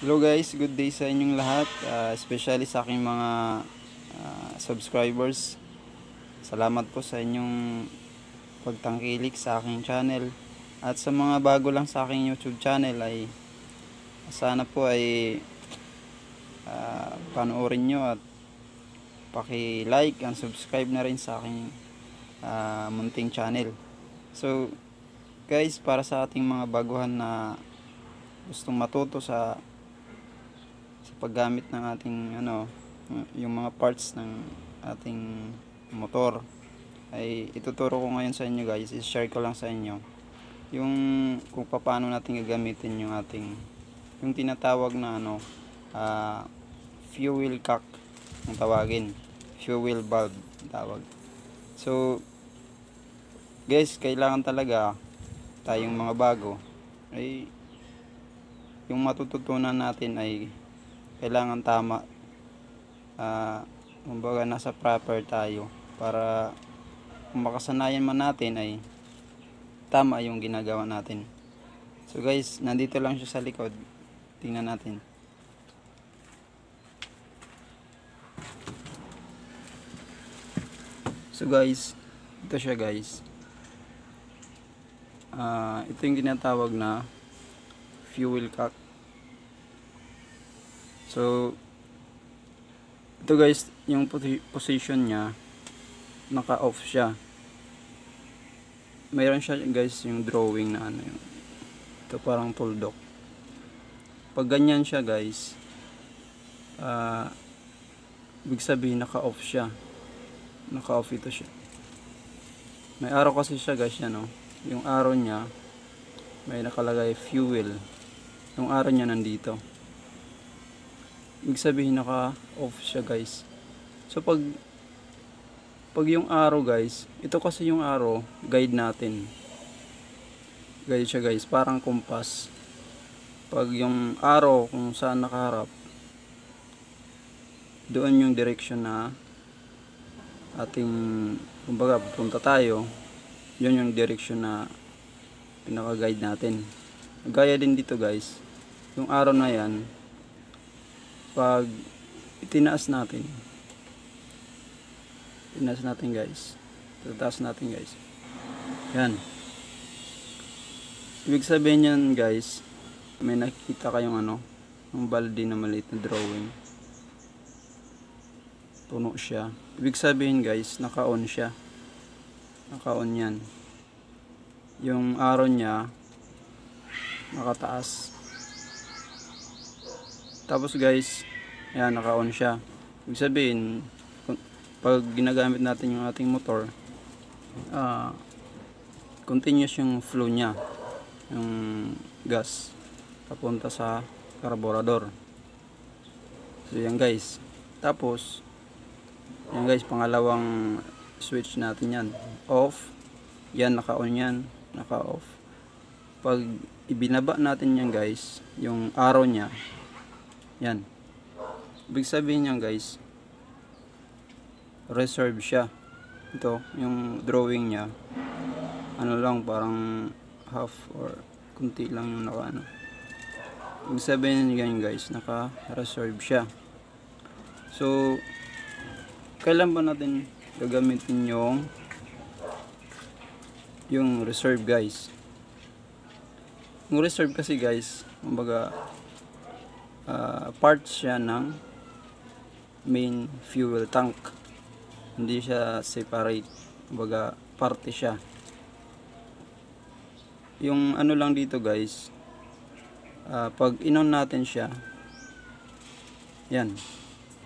Hello guys, good day sa inyong lahat, uh, especially sa aking mga uh, subscribers. Salamat po sa inyong pagtangkilik sa aking channel. At sa mga bago lang sa aking YouTube channel ay sana po ay uh, panoorin nyo at paki-like and subscribe na rin sa aking uh, munting channel. So guys, para sa ating mga baguhan na gustong matuto sa paggamit ng ating ano yung mga parts ng ating motor. Ay ituturo ko ngayon sa inyo guys. I-share ko lang sa inyo yung kung paano natin gagamitin yung ating yung tinatawag na ano uh, fuel cock ang tawagin. Fuel valve tawag. So guys kailangan talaga tayong mga bago. Ay yung matututunan natin ay kailangan tama. Uh, kumbaga nasa proper tayo para kung makasanayan man natin ay tama yung ginagawa natin. So guys nandito lang siya sa likod. Tingnan natin. So guys ito siya guys. Uh, ito yung ginatawag na fuel cock So, ito guys, yung position niya, naka-off siya. Mayroon siya guys yung drawing na ano yun. Ito parang tuldok. Pag ganyan siya guys, uh, ibig sabihin naka-off siya. Naka-off ito siya. May araw kasi siya guys yan no. Yung araw niya, may nakalagay fuel. Yung araw niya nandito ibig sabihin naka off siya guys. So pag pag yung arrow guys ito kasi yung arrow guide natin. Guide siya guys. Parang kumpas pag yung arrow kung saan nakaharap doon yung direction na ating kumbaga pupunta tayo yun yung direction na pinaka guide natin. Gaya din dito guys. Yung arrow na yan pag itinaas natin. Itinaas natin guys. Tataas natin guys. Yan. Ibig sabihin yan guys may nakikita kayong ano ng balde na maliit na drawing. Puno siya. Ibig sabihin guys naka on siya. Naka on yan. Yung arrow niya nakataas tapos guys, yan naka-on siya. Ibig sabihin, pag ginagamit natin yung ating motor, uh, continuous yung flow niya. Yung gas papunta sa carburetor. So yan guys. Tapos, yan guys, pangalawang switch natin yan. Off. Yan, naka-on yan. Naka-off. Pag ibinaba natin yan guys, yung arrow niya, yan. Ibig sabihin niyan guys, reserve siya. Ito, yung drawing niya, ano lang, parang half or kunti lang yung naka ano. Ibig sabihin niyan guys, naka-reserve siya. So, kailan ba natin gagamitin yung yung reserve guys? Yung reserve kasi guys, kumbaga uh, part siya ng main fuel tank. Hindi siya separate. Baga parte siya. Yung ano lang dito guys uh, pag inon natin siya yan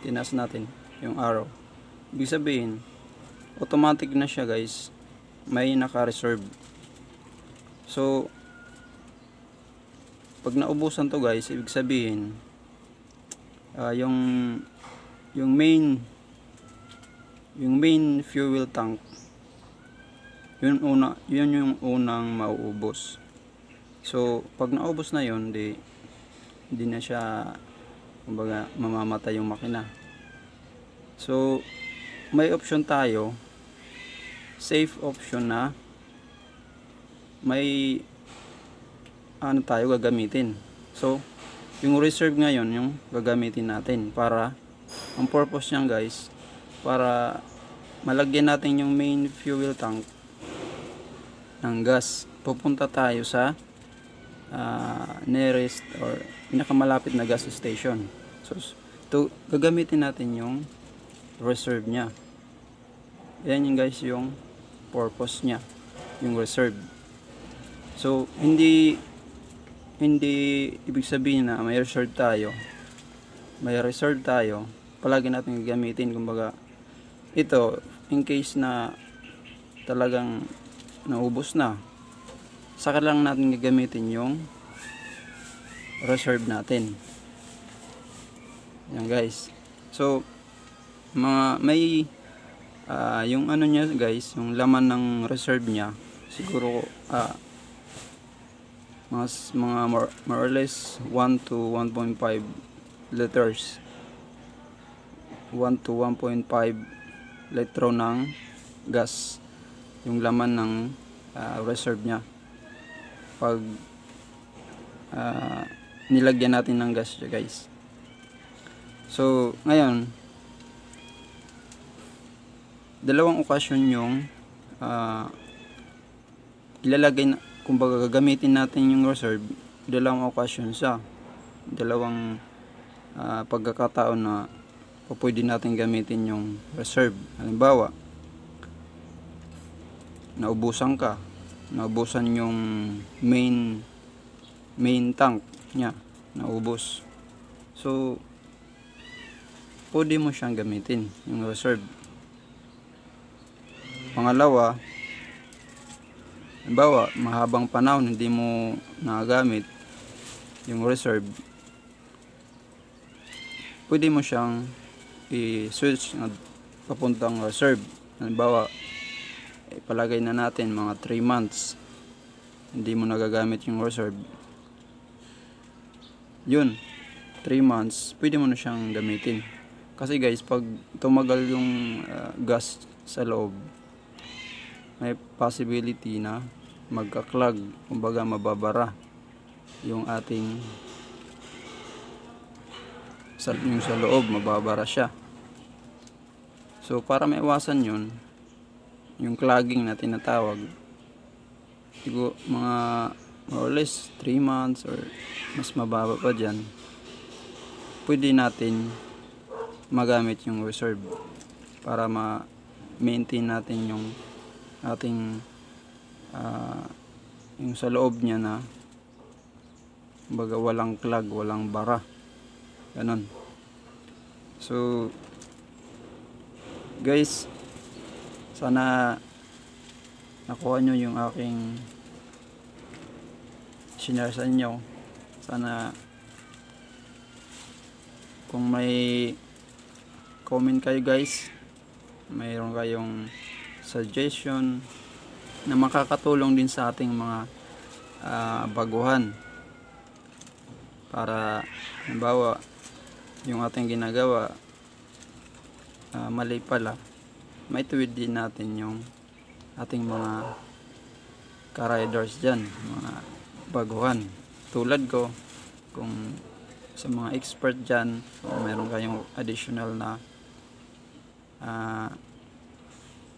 tinas natin yung arrow. Ibig sabihin automatic na siya guys. May naka reserve so pag naubusan to guys ibig sabihin uh, yung yung main yung main fuel tank yun una yun yung unang mauubos. So pag naubos na yun di hindi na siya kumbaga mamamatay yung makina. So may option tayo safe option na may ano tayo gagamitin. So yung reserve ngayon yung gagamitin natin para ang purpose niyan guys para malagyan natin yung main fuel tank ng gas. Pupunta tayo sa ah, nearest or pinakamalapit na gas station. So to, gagamitin natin yung reserve niya. Yan yung guys yung purpose niya yung reserve. So hindi hindi ibig sabihin na may reserve tayo. May reserve tayo. Palagi natin gagamitin. Kumbaga ito in case na talagang naubos na saka lang natin gagamitin yung reserve natin. Yan guys. So mga may ah, yung ano niya guys yung laman ng reserve niya siguro ah, mga, mga more, more or less 1 to 1.5 liters. 1 to 1.5 litro ng gas. Yung laman ng ah, reserve niya. Pag ah, nilagyan natin ng gas siya guys. So ngayon dalawang okasyon yung ah, ilalagay na, kumbaga gagamitin natin yung reserve dalawang okasyon sa dalawang ah, pagkakataon na pwede natin gamitin yung reserve. Halimbawa naubusan ka naubusan yung main main tank niya naubos. So pwede mo siyang gamitin yung reserve. Pangalawa halimbawa mahabang panahon hindi mo nagagamit yung reserve pwede mo siyang i-switch na papuntang reserve. Halimbawa ipalagay na natin mga 3 months hindi mo nagagamit yung reserve. Yun 3 months pwede mo na siyang gamitin. Kasi guys pag tumagal yung ah, gas sa loob may possibility na magka-clog kumbaga mababara yung ating sa, yung sa loob mababara siya. So para maiwasan yun yung clogging na tinatawag siguro mga more or less 3 months or mas mababa pa dyan pwede natin magamit yung reserve para ma-maintain natin yung ating ah, yung sa loob niya na baga walang clog, walang bara. Ganon. So guys sana nakuha nyo yung aking sinare sa inyo sana kung may comment kayo guys mayroon kayong suggestion na makakatulong din sa ating mga ah, baguhan. Para halimbawa yung ating ginagawa ah, mali pala may tuwid din natin yung ating mga ka-riders dyan mga baguhan. Tulad ko kung sa mga expert dyan kung meron kayong additional na ah,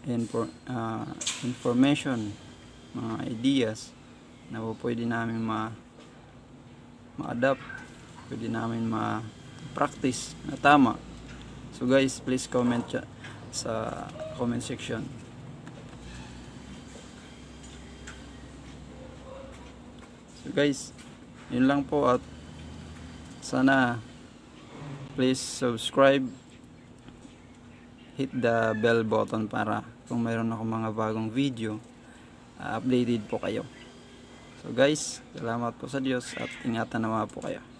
infor- ah, information mga ideas na po pwede namin ma ma-adapt pwede namin ma-practice na tama. So guys please comment sa comment section. So guys yun lang po at sana please subscribe hit the bell button para kung mayroon ako mga bagong video uh, updated po kayo. So guys salamat po sa Diyos at ingatan naman po kayo